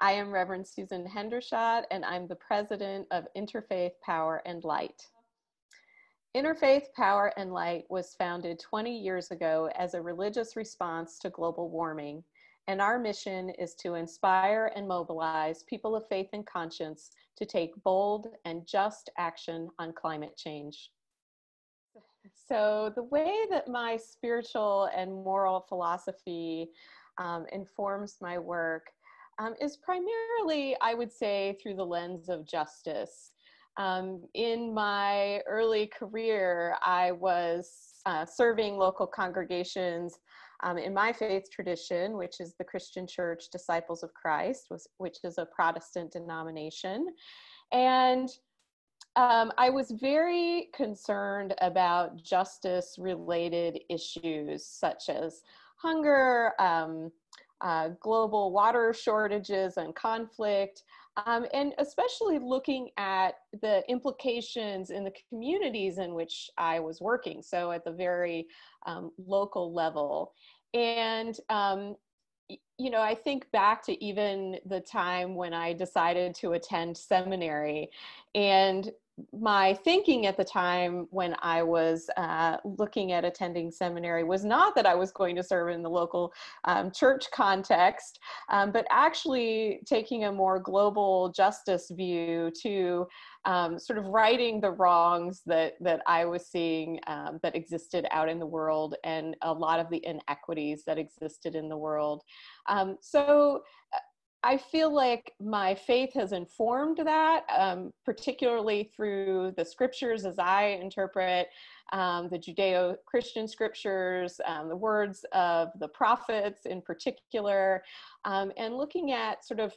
I am Reverend Susan Hendershot, and I'm the president of Interfaith Power and Light. Interfaith Power and Light was founded 20 years ago as a religious response to global warming, and our mission is to inspire and mobilize people of faith and conscience to take bold and just action on climate change. So, the way that my spiritual and moral philosophy um, informs my work um, is primarily, I would say, through the lens of justice. Um, in my early career, I was uh, serving local congregations um, in my faith tradition, which is the Christian Church Disciples of Christ, which is a Protestant denomination. And um, I was very concerned about justice related issues such as hunger, um, uh, global water shortages and conflict, um, and especially looking at the implications in the communities in which I was working, so at the very um, local level. And um, you know, I think back to even the time when I decided to attend seminary, and my thinking at the time when I was uh, looking at attending seminary was not that I was going to serve in the local um, church context, um, but actually taking a more global justice view to um, sort of righting the wrongs that that I was seeing um, that existed out in the world and a lot of the inequities that existed in the world. Um, so uh, I feel like my faith has informed that, um, particularly through the scriptures as I interpret um, the Judeo Christian scriptures, um, the words of the prophets in particular, um, and looking at sort of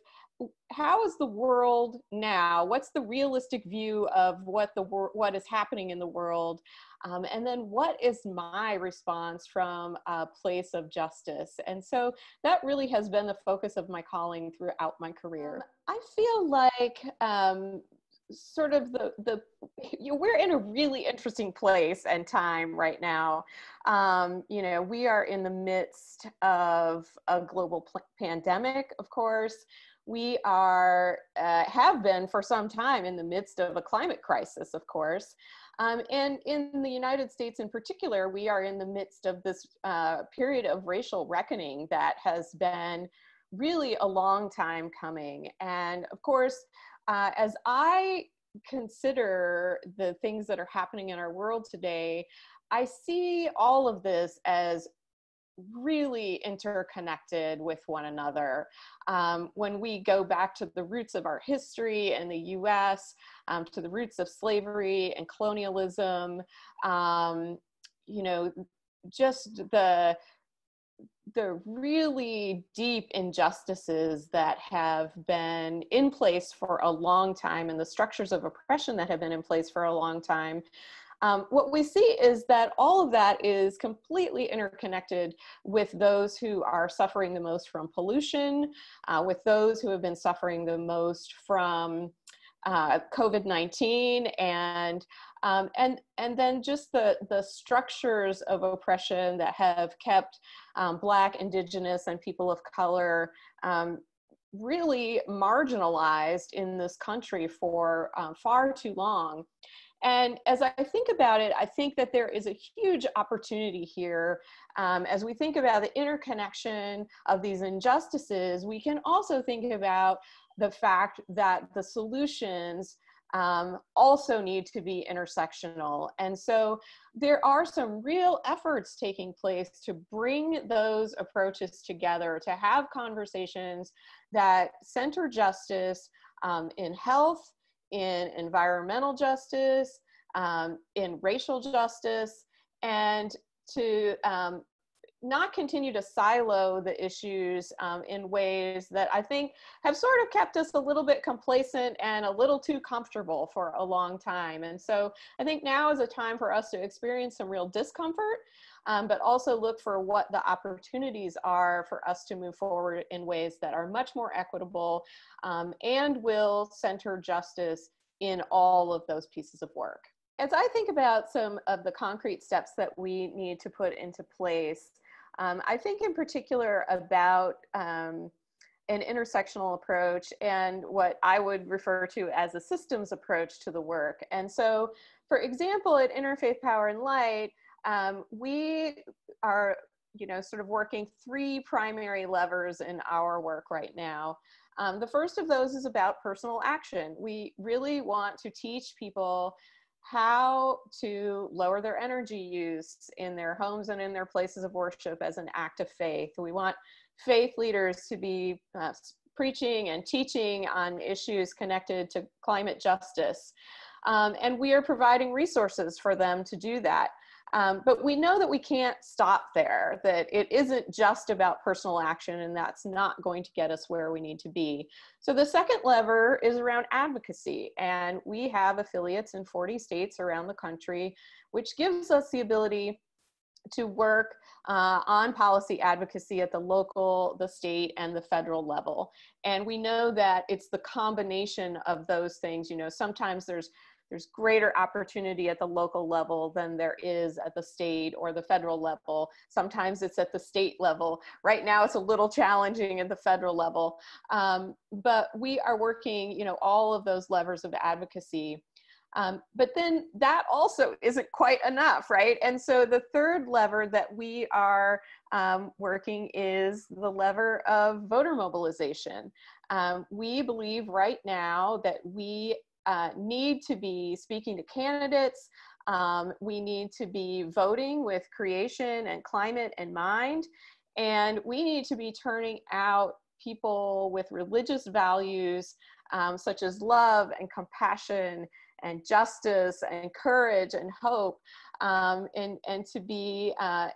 how is the world now? What's the realistic view of what the wor- what is happening in the world? Um, and then what is my response from a place of justice? And so that really has been the focus of my calling throughout my career. I feel like um, sort of the the you know, we're in a really interesting place and time right now um, you know we are in the midst of a global pl- pandemic of course we are uh, have been for some time in the midst of a climate crisis of course um, and in the united states in particular we are in the midst of this uh, period of racial reckoning that has been really a long time coming. And of course uh, as i consider the things that are happening in our world today i see all of this as really interconnected with one another. Um, when we go back to the roots of our history in the US, um, to the roots of slavery and colonialism, um, you know, just the the really deep injustices that have been in place for a long time and the structures of oppression that have been in place for a long time um, what we see is that all of that is completely interconnected with those who are suffering the most from pollution, uh, with those who have been suffering the most from uh, COVID-19 and um, and and then just the the structures of oppression that have kept um, Black, Indigenous, and people of color um, really marginalized in this country for um, far too long. And as I think about it, I think that there is a huge opportunity here. Um, as we think about the interconnection of these injustices, we can also think about the fact that the solutions um, also need to be intersectional. And so there are some real efforts taking place to bring those approaches together, to have conversations that center justice um, in health, in environmental justice, um, in racial justice, and to um, not continue to silo the issues um, in ways that I think have sort of kept us a little bit complacent and a little too comfortable for a long time. And so I think now is a time for us to experience some real discomfort, um, but also look for what the opportunities are for us to move forward in ways that are much more equitable um, and will center justice in all of those pieces of work. As I think about some of the concrete steps that we need to put into place, um, I think in particular about um, an intersectional approach and what I would refer to as a systems approach to the work. And so, for example, at Interfaith Power and Light, um, we are, you know, sort of working three primary levers in our work right now. Um, the first of those is about personal action. We really want to teach people how to lower their energy use in their homes and in their places of worship as an act of faith. We want faith leaders to be uh, preaching and teaching on issues connected to climate justice. Um, and we are providing resources for them to do that. Um, but we know that we can't stop there, that it isn't just about personal action, and that's not going to get us where we need to be. So the second lever is around advocacy, and we have affiliates in 40 states around the country, which gives us the ability to work uh, on policy advocacy at the local, the state, and the federal level. And we know that it's the combination of those things. You know, sometimes there's there's greater opportunity at the local level than there is at the state or the federal level. Sometimes it's at the state level. Right now, it's a little challenging at the federal level. Um, but we are working, you know, all of those levers of advocacy um, but then that also isn't quite enough, right? And so the third lever that we are um, working is the lever of voter mobilization. Um, we believe right now that we uh, need to be speaking to candidates. Um, we need to be voting with creation and climate in mind. And we need to be turning out people with religious values um, such as love and compassion and justice and courage and hope um, and, and to be uh,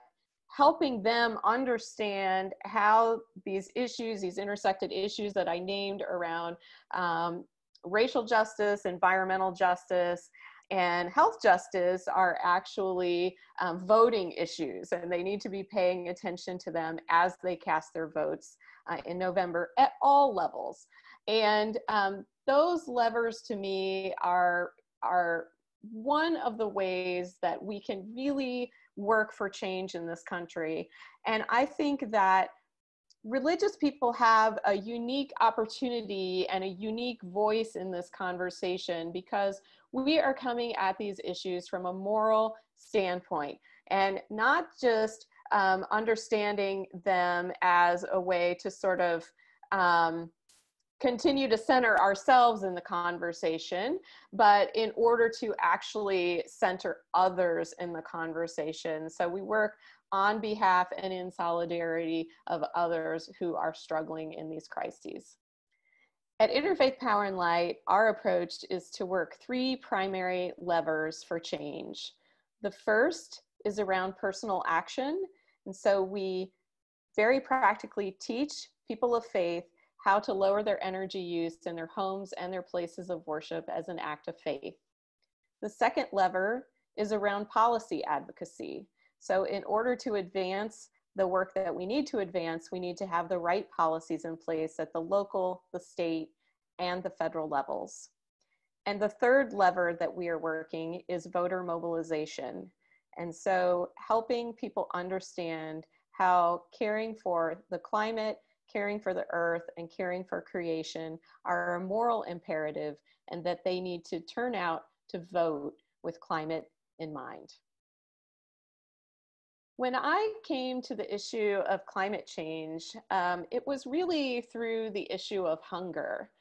helping them understand how these issues, these intersected issues that I named around um, racial justice, environmental justice, and health justice are actually um, voting issues, and they need to be paying attention to them as they cast their votes uh, in November at all levels. And um, those levers to me are are one of the ways that we can really work for change in this country. And I think that religious people have a unique opportunity and a unique voice in this conversation because we are coming at these issues from a moral standpoint and not just um, understanding them as a way to sort of um, continue to center ourselves in the conversation, but in order to actually center others in the conversation. So we work on behalf and in solidarity of others who are struggling in these crises. At Interfaith Power and Light, our approach is to work three primary levers for change. The first is around personal action. And so we very practically teach people of faith how to lower their energy use in their homes and their places of worship as an act of faith. The second lever is around policy advocacy. So, in order to advance the work that we need to advance, we need to have the right policies in place at the local, the state, and the federal levels. And the third lever that we are working is voter mobilization. And so, helping people understand how caring for the climate caring for the earth, and caring for creation are a moral imperative and that they need to turn out to vote with climate in mind. When I came to the issue of climate change, um, it was really through the issue of hunger.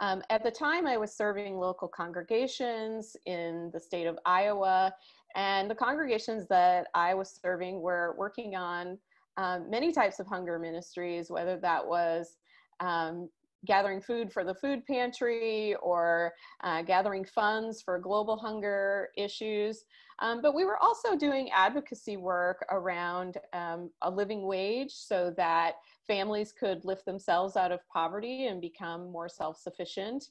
Um, at the time, I was serving local congregations in the state of Iowa, and the congregations that I was serving were working on um, many types of hunger ministries, whether that was um, gathering food for the food pantry or uh, gathering funds for global hunger issues. Um, but we were also doing advocacy work around um, a living wage so that families could lift themselves out of poverty and become more self sufficient.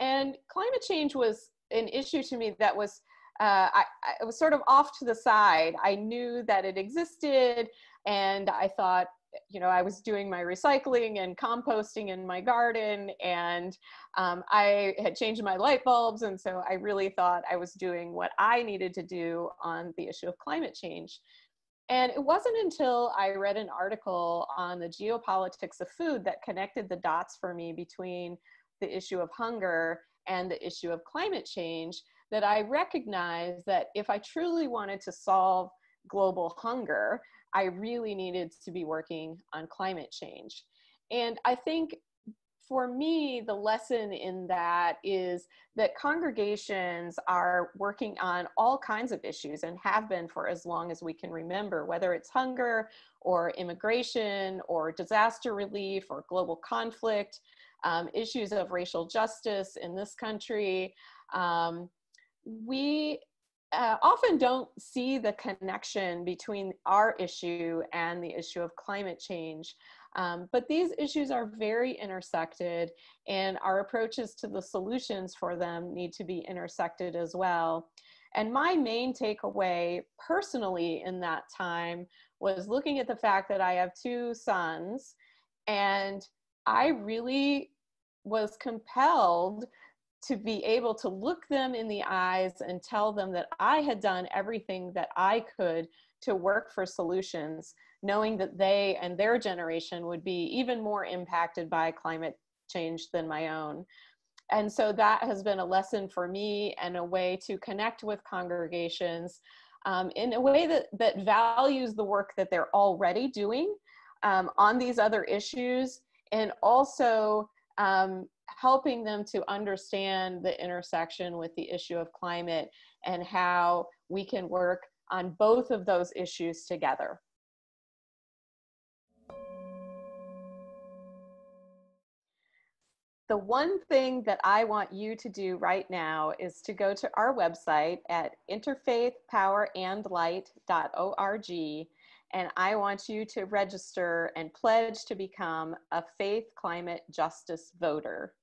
And climate change was an issue to me that was. Uh, I, I was sort of off to the side. I knew that it existed. And I thought, you know, I was doing my recycling and composting in my garden, and um, I had changed my light bulbs. And so I really thought I was doing what I needed to do on the issue of climate change. And it wasn't until I read an article on the geopolitics of food that connected the dots for me between the issue of hunger and the issue of climate change that I recognized that if I truly wanted to solve global hunger, I really needed to be working on climate change. And I think for me, the lesson in that is that congregations are working on all kinds of issues and have been for as long as we can remember, whether it's hunger or immigration or disaster relief or global conflict, um, issues of racial justice in this country. Um, we uh, often don't see the connection between our issue and the issue of climate change. Um, but these issues are very intersected, and our approaches to the solutions for them need to be intersected as well. And my main takeaway personally in that time was looking at the fact that I have two sons, and I really was compelled to be able to look them in the eyes and tell them that I had done everything that I could to work for solutions, knowing that they and their generation would be even more impacted by climate change than my own. And so that has been a lesson for me and a way to connect with congregations um, in a way that, that values the work that they're already doing um, on these other issues and also um, helping them to understand the intersection with the issue of climate and how we can work on both of those issues together. The one thing that I want you to do right now is to go to our website at interfaithpowerandlight.org and I want you to register and pledge to become a faith climate justice voter.